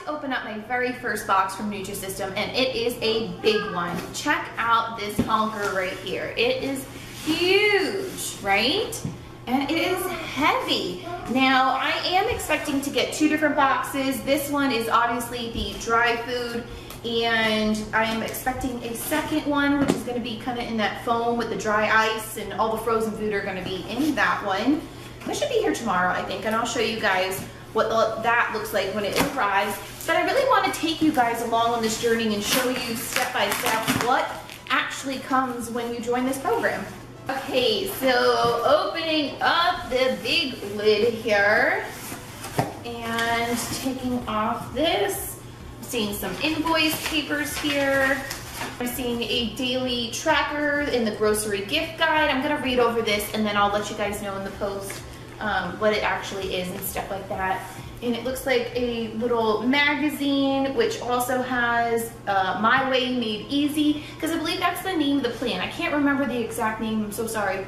to open up my very first box from Nutrisystem and it is a big one. Check out this honker right here. It is huge, right? And it is heavy. Now, I am expecting to get two different boxes. This one is obviously the dry food and I am expecting a second one, which is gonna be kind of in that foam with the dry ice and all the frozen food are gonna be in that one. It should be here tomorrow, I think, and I'll show you guys what the, that looks like when it arrives. But I really want to take you guys along on this journey and show you step by step what actually comes when you join this program. Okay, so opening up the big lid here and taking off this. I'm seeing some invoice papers here. I'm seeing a daily tracker in the grocery gift guide. I'm gonna read over this and then I'll let you guys know in the post um, what it actually is and stuff like that. And it looks like a little magazine, which also has uh, My Way Made Easy, because I believe that's the name of the plan. I can't remember the exact name, I'm so sorry.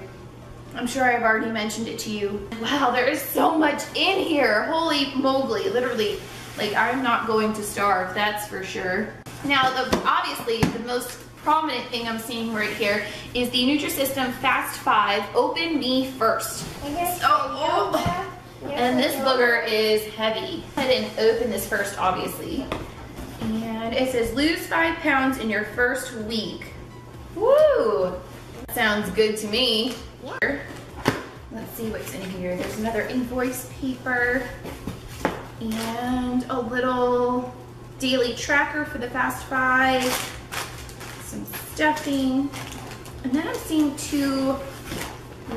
I'm sure I've already mentioned it to you. Wow, there is so much in here. Holy moly, literally. Like, I'm not going to starve, that's for sure. Now, the, obviously, the most prominent thing I'm seeing right here is the Nutrisystem Fast 5 Open Me First. So, oh, and this booger is heavy. I didn't open this first, obviously. And it says lose five pounds in your first week. Woo! Sounds good to me. Let's see what's in here. There's another invoice paper and a little daily tracker for the Fast Five, some stuffing, and then I'm seeing two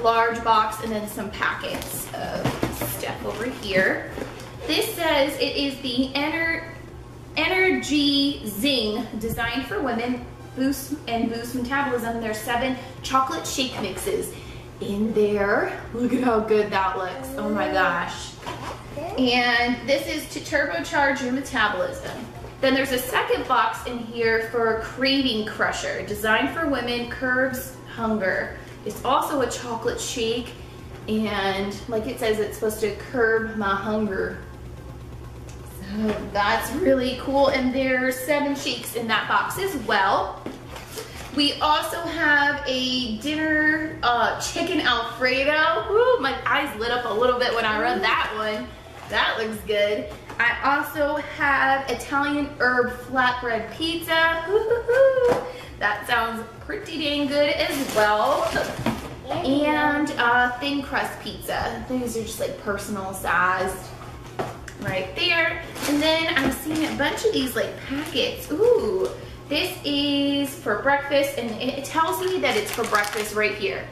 large box and then some packets of stuff over here. This says it is the Ener Energy Zing designed for women boost and boost metabolism. There's seven chocolate shake mixes in there. Look at how good that looks. Oh my gosh. And this is to turbocharge your metabolism. Then there's a second box in here for Craving Crusher, designed for women, curbs hunger. It's also a chocolate shake and like it says, it's supposed to curb my hunger. So that's really cool. And there's seven shakes in that box as well. We also have a dinner uh, chicken Alfredo. Woo, my eyes lit up a little bit when I read that one. That looks good. I also have Italian herb flatbread pizza. That sounds pretty dang good as well. And uh, thin crust pizza. These are just like personal sized right there. And then I'm seeing a bunch of these like packets. Ooh, this is for breakfast and it tells me that it's for breakfast right here.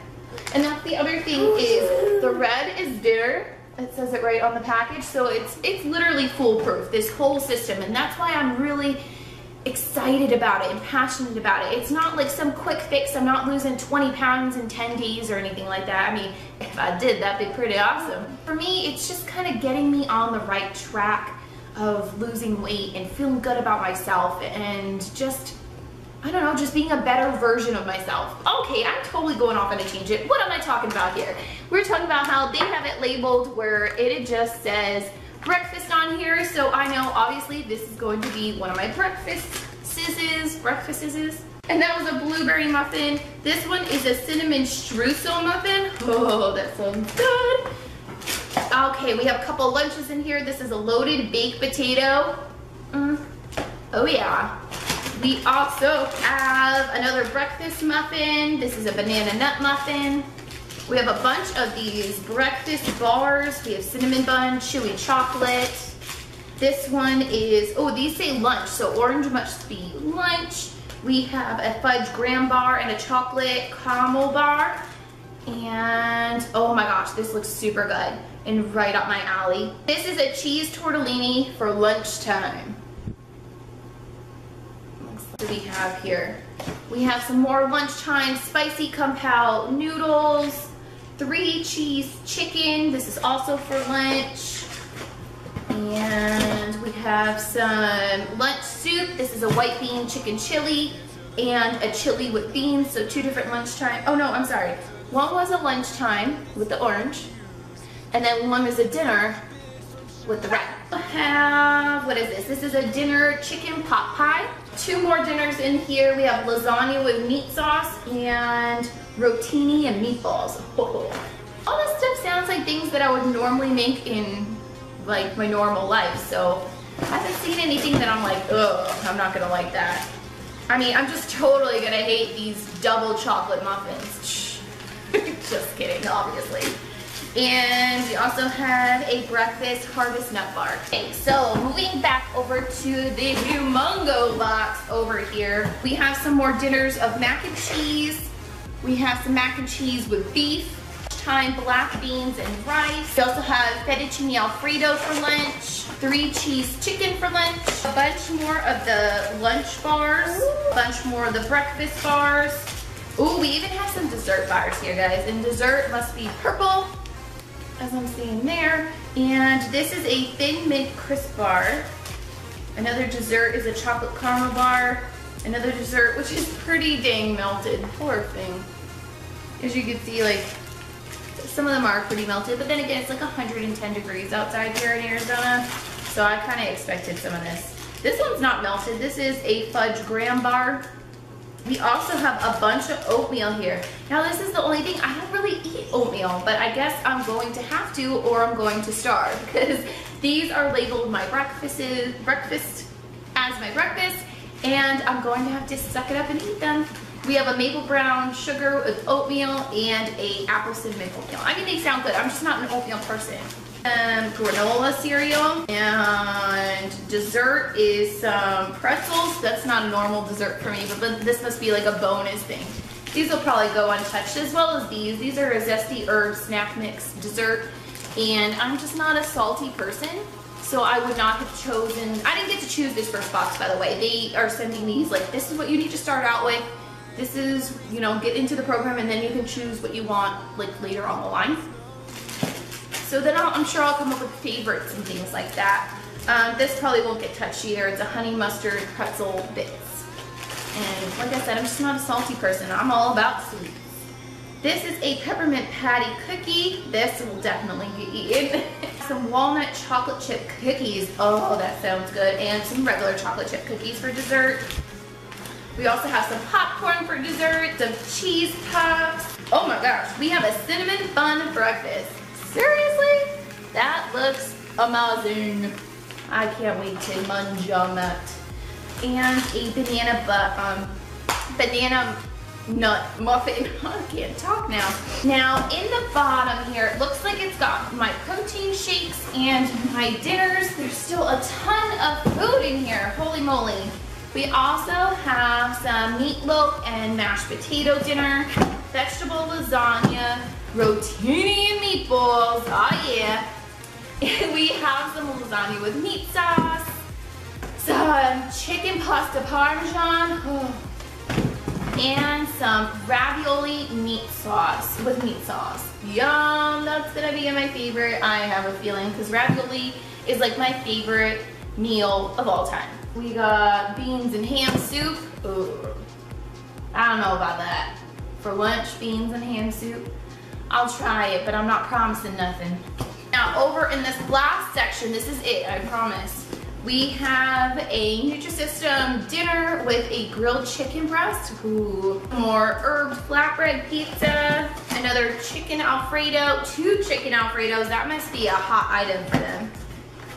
And that's the other thing is the red is dinner. It says it right on the package. So it's, it's literally foolproof, this whole system. And that's why I'm really excited about it and passionate about it. It's not like some quick fix. I'm not losing 20 pounds in 10 days or anything like that. I mean, if I did, that'd be pretty awesome. For me, it's just kind of getting me on the right track of losing weight and feeling good about myself and just, I don't know, just being a better version of myself. Okay, I'm totally going off on a tangent. What am I talking about here? We're talking about how they have it labeled where it just says breakfast on here. So I know obviously this is going to be one of my breakfast scissors, breakfast scissors. And that was a blueberry muffin. This one is a cinnamon streusel muffin. Oh, that sounds good. Okay, we have a couple lunches in here. This is a loaded baked potato. Mm. Oh yeah. We also have another breakfast muffin. This is a banana nut muffin. We have a bunch of these breakfast bars. We have cinnamon bun, chewy chocolate. This one is, oh, these say lunch, so orange must be lunch. We have a fudge graham bar and a chocolate caramel bar. And oh my gosh, this looks super good and right up my alley. This is a cheese tortellini for lunchtime. What do we have here? We have some more lunchtime spicy pao noodles, three cheese chicken. This is also for lunch. And we have some lunch soup. This is a white bean chicken chili and a chili with beans. So two different lunchtime. Oh no, I'm sorry. One was a lunchtime with the orange. And then one was a dinner with the red. I have, what is this? This is a dinner chicken pot pie. Two more dinners in here. We have lasagna with meat sauce and rotini and meatballs. All this stuff sounds like things that I would normally make in like my normal life. So I haven't seen anything that I'm like, ugh, I'm not gonna like that. I mean, I'm just totally gonna hate these double chocolate muffins. just kidding, obviously. And we also have a breakfast harvest nut bar. Okay, so moving back over to the humongo box over here, we have some more dinners of mac and cheese. We have some mac and cheese with beef, time black beans and rice. We also have fettuccine alfredo for lunch, three cheese chicken for lunch, a bunch more of the lunch bars, a bunch more of the breakfast bars. Ooh, we even have some dessert bars here, guys. And dessert must be purple, as I'm seeing there. And this is a Thin Mint Crisp bar. Another dessert is a chocolate caramel bar. Another dessert, which is pretty dang melted. Poor thing. As you can see, like, some of them are pretty melted, but then again, it's like 110 degrees outside here in Arizona. So I kind of expected some of this. This one's not melted. This is a fudge graham bar. We also have a bunch of oatmeal here. Now this is the only thing, I don't really eat oatmeal, but I guess I'm going to have to or I'm going to starve because these are labeled my breakfasts, breakfast as my breakfast and I'm going to have to suck it up and eat them. We have a maple brown sugar with oatmeal and a apple cinnamon oatmeal. I mean, they sound good. I'm just not an oatmeal person. Um, granola cereal and dessert is some pretzels. That's not a normal dessert for me, but this must be like a bonus thing. These will probably go untouched as well as these. These are a zesty herb snack mix dessert and I'm just not a salty person. So I would not have chosen, I didn't get to choose this first box by the way. They are sending these like, this is what you need to start out with. This is, you know, get into the program and then you can choose what you want like later on the line. So then i am sure I'll come up with favorites and things like that. Um, this probably won't get touched either. It's a honey mustard pretzel bits. And like I said, I'm just not a salty person. I'm all about sweets. This is a peppermint patty cookie. This will definitely be eaten. some walnut chocolate chip cookies. Oh, that sounds good. And some regular chocolate chip cookies for dessert. We also have some popcorn for dessert, some cheese puffs. Oh my gosh, we have a cinnamon bun breakfast. Seriously? That looks amazing. I can't wait to munch on that. And a banana but um banana nut muffin. I can't talk now. Now in the bottom here, it looks like it's got my protein shakes and my dinners. There's still a ton of food in here. Holy moly. We also have some meatloaf and mashed potato dinner, vegetable lasagna, rotini and meatballs, oh yeah. And we have some lasagna with meat sauce, some chicken pasta parmesan, oh, and some ravioli meat sauce with meat sauce. Yum, that's gonna be my favorite, I have a feeling, because ravioli is like my favorite meal of all time. We got beans and ham soup. Ooh, I don't know about that. For lunch, beans and ham soup. I'll try it, but I'm not promising nothing. Now over in this last section, this is it, I promise. We have a Nutrisystem dinner with a grilled chicken breast. Ooh. More herbed flatbread pizza. Another chicken Alfredo. Two chicken Alfredos. That must be a hot item for them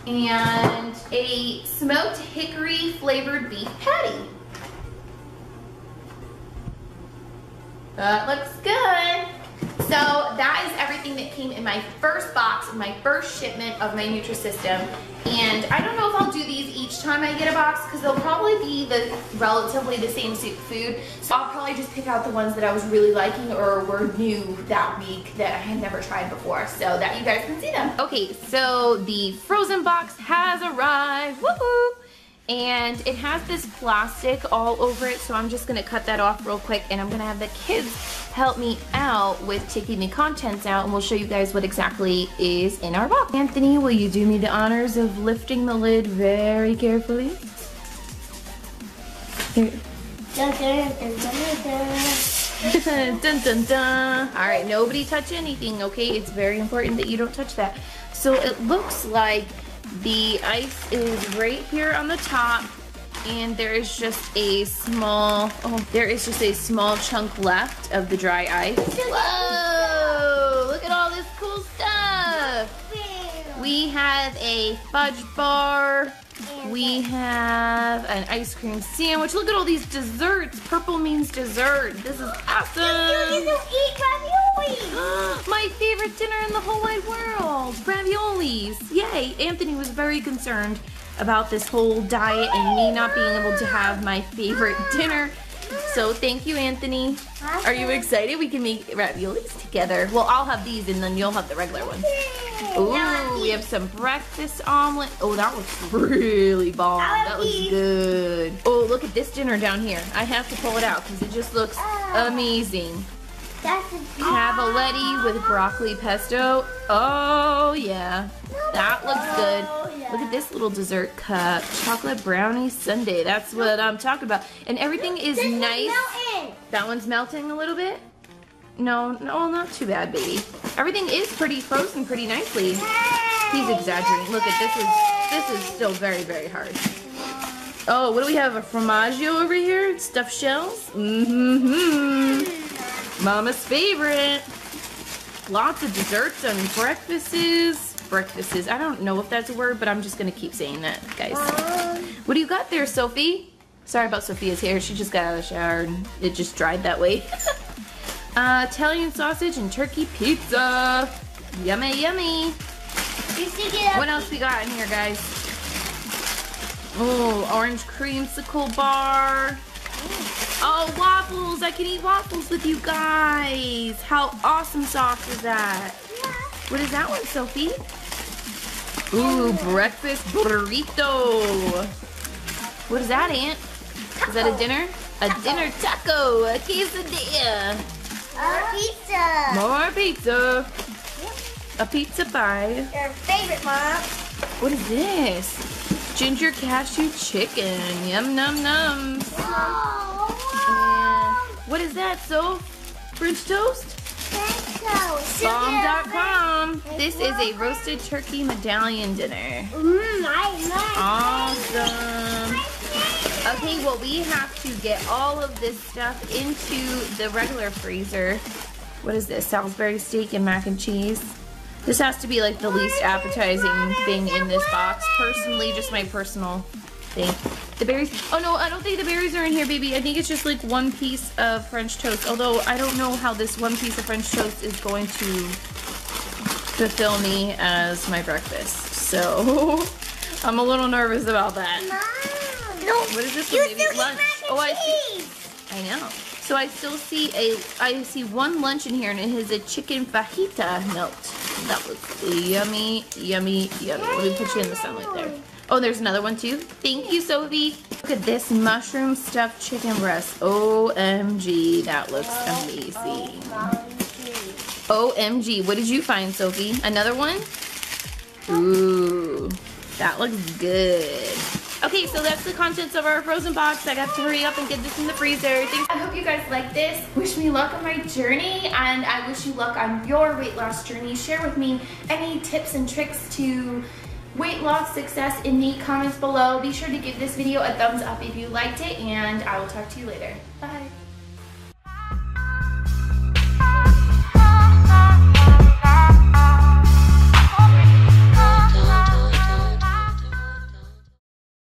and a smoked hickory flavored beef patty. That looks good. So that is everything that came my first box, my first shipment of my Nutrisystem. And I don't know if I'll do these each time I get a box because they'll probably be the relatively the same soup food. So I'll probably just pick out the ones that I was really liking or were new that week that I had never tried before so that you guys can see them. Okay, so the frozen box has arrived. Woohoo! And it has this plastic all over it so I'm just gonna cut that off real quick and I'm gonna have the kids help me out with taking the contents out and we'll show you guys what exactly is in our box. Anthony, will you do me the honors of lifting the lid very carefully? Dun, dun, dun. All right, nobody touch anything, okay? It's very important that you don't touch that. So it looks like The ice is right here on the top and there is just a small, oh, there is just a small chunk left of the dry ice. Whoa, look at all this cool stuff. We have a fudge bar. We have an ice cream sandwich. Look at all these desserts. Purple means dessert. This is awesome. My favorite dinner in the whole wide world. Raviolis. Yay. Anthony was very concerned about this whole diet and me not being able to have my favorite dinner. So thank you, Anthony. Are you excited? We can make raviolis together. Well, I'll have these and then you'll have the regular ones. Ooh, we have some breakfast omelet. Oh, that looks really bomb. That looks good. Oh, look at this dinner down here. I have to pull it out because it just looks amazing. Cavaletti with broccoli pesto. Oh, yeah. That looks good. Look at this little dessert cup. Chocolate brownie sundae. That's what I'm talking about. And everything is nice. That one's melting a little bit? No, no, not too bad, baby. Everything is pretty frozen pretty nicely. He's exaggerating. Look at this is this is still very, very hard. Oh, what do we have? A formaggio over here? Stuffed shells? Mm-hmm. Mama's favorite. Lots of desserts and breakfasts. Breakfasts. I don't know if that's a word, but I'm just going to keep saying that, guys. What do you got there, Sophie? Sorry about Sophia's hair. She just got out of the shower and it just dried that way. uh, Italian sausage and turkey pizza. Yummy, yummy. What else we got in here, guys? Oh, orange creamsicle bar. Oh, waffles! I can eat waffles with you guys! How awesome sauce is that? What is that one, Sophie? Ooh, oh, breakfast burrito! What is that, Aunt? Is that a dinner? A dinner taco! A quesadilla! More pizza! More pizza! A pizza pie. Your favorite, Mom. What is this? Ginger cashew chicken. Yum, num, num. What is that, So? French toast? Bomb.com. This is a roasted turkey medallion dinner. Mmm, I Awesome. Okay, well, we have to get all of this stuff into the regular freezer. What is this? Salisbury steak and mac and cheese. This has to be like the least appetizing thing in this box. Personally, just my personal thing. The berries. Oh no, I don't think the berries are in here, baby. I think it's just like one piece of French toast. Although I don't know how this one piece of French toast is going to fulfill me as my breakfast. So I'm a little nervous about that. Mom, no. What is this one? Maybe lunch. Oh, I see. I know. So I still see a, I see one lunch in here and it has a chicken fajita melt. That looks yummy, yummy, yummy. Let me put you in the sunlight there. Oh, there's another one too. Thank you, Sophie. Look at this mushroom stuffed chicken breast. OMG, that looks amazing. OMG, what did you find, Sophie? Another one? Ooh, that looks good. Okay, so that's the contents of our frozen box. I got to hurry up and get this in the freezer. Thanks. I hope you guys like this. Wish me luck on my journey, and I wish you luck on your weight loss journey. Share with me any tips and tricks to weight loss success in the comments below. Be sure to give this video a thumbs up if you liked it, and I will talk to you later. Bye.